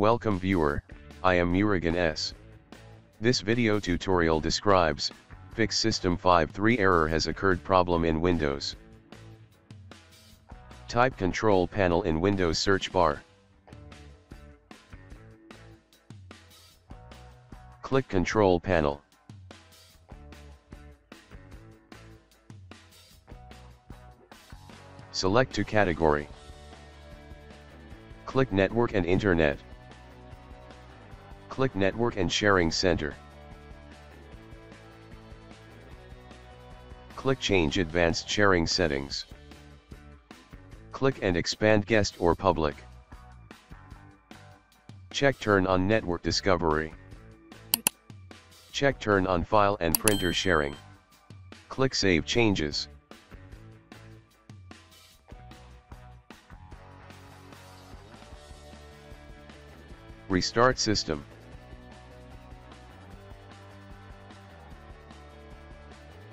Welcome viewer, I am Murugan S. This video tutorial describes, fix system 5.3 error has occurred problem in Windows. Type control panel in Windows search bar. Click control panel. Select to category. Click Network and Internet. Click Network and Sharing Center. Click Change Advanced Sharing Settings. Click and expand Guest or Public. Check Turn on Network Discovery. Check Turn on File and Printer Sharing. Click Save Changes. Restart system.